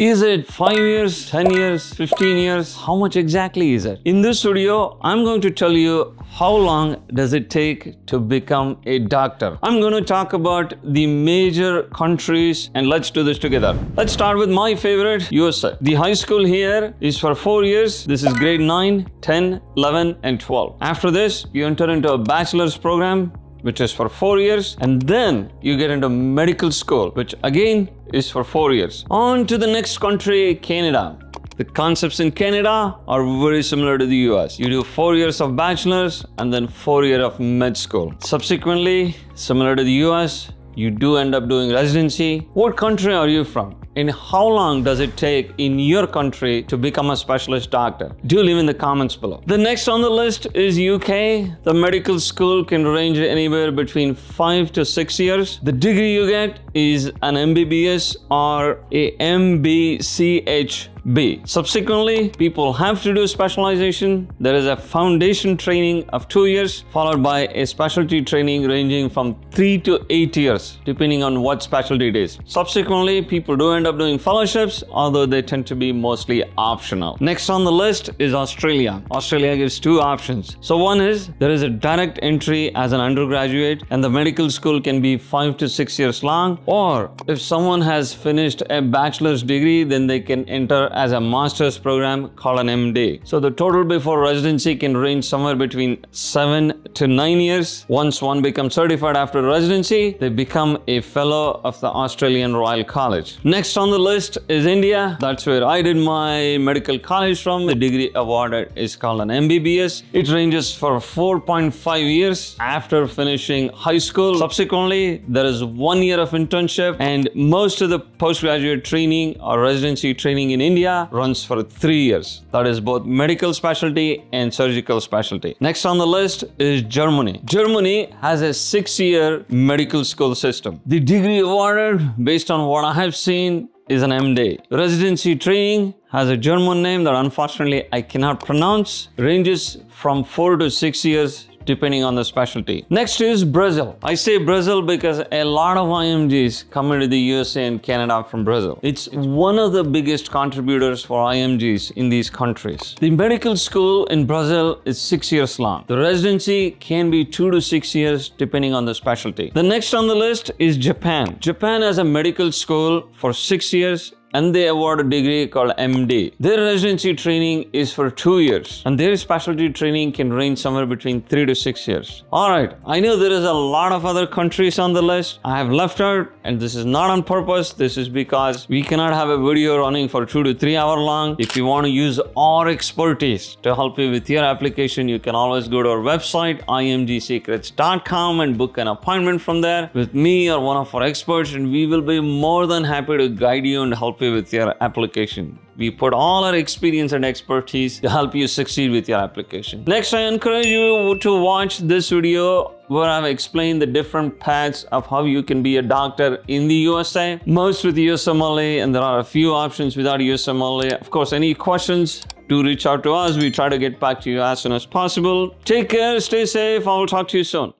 Is it 5 years, 10 years, 15 years? How much exactly is it? In this video, I'm going to tell you how long does it take to become a doctor. I'm going to talk about the major countries and let's do this together. Let's start with my favorite, USA. The high school here is for 4 years. This is grade 9, 10, 11 and 12. After this, you enter into a bachelor's program which is for four years, and then you get into medical school, which again is for four years. On to the next country, Canada. The concepts in Canada are very similar to the US. You do four years of bachelor's and then four years of med school. Subsequently, similar to the US, you do end up doing residency. What country are you from? And how long does it take in your country to become a specialist doctor? Do leave in the comments below. The next on the list is UK. The medical school can range anywhere between 5 to 6 years. The degree you get is an MBBS or a MBCH B. Subsequently, people have to do specialization. There is a foundation training of two years, followed by a specialty training ranging from three to eight years, depending on what specialty it is. Subsequently, people do end up doing fellowships, although they tend to be mostly optional. Next on the list is Australia. Australia gives two options. So one is there is a direct entry as an undergraduate, and the medical school can be five to six years long. Or if someone has finished a bachelor's degree, then they can enter as a master's program called an MD. So the total before residency can range somewhere between 7 to 9 years. Once one becomes certified after residency, they become a fellow of the Australian Royal College. Next on the list is India. That's where I did my medical college from. The degree awarded is called an MBBS. It ranges for 4.5 years after finishing high school. Subsequently, there is one year of internship and most of the postgraduate training or residency training in India India runs for three years. That is both medical specialty and surgical specialty. Next on the list is Germany. Germany has a six-year medical school system. The degree awarded, based on what I have seen, is an MD. Residency training has a German name that unfortunately I cannot pronounce, ranges from four to six years depending on the specialty. Next is Brazil. I say Brazil because a lot of IMGs come into the USA and Canada from Brazil. It's one of the biggest contributors for IMGs in these countries. The medical school in Brazil is six years long. The residency can be two to six years depending on the specialty. The next on the list is Japan. Japan has a medical school for six years and they award a degree called MD. Their residency training is for two years and their specialty training can range somewhere between three to six years. Alright, I know there is a lot of other countries on the list. I have left out and this is not on purpose. This is because we cannot have a video running for two to three hour long. If you want to use our expertise to help you with your application, you can always go to our website, imgsecrets.com and book an appointment from there with me or one of our experts and we will be more than happy to guide you and help you with your application. We put all our experience and expertise to help you succeed with your application. Next, I encourage you to watch this video where I've explained the different paths of how you can be a doctor in the USA. Most with USMLE and there are a few options without USMLE. Of course, any questions, do reach out to us. We try to get back to you as soon as possible. Take care, stay safe. I will talk to you soon.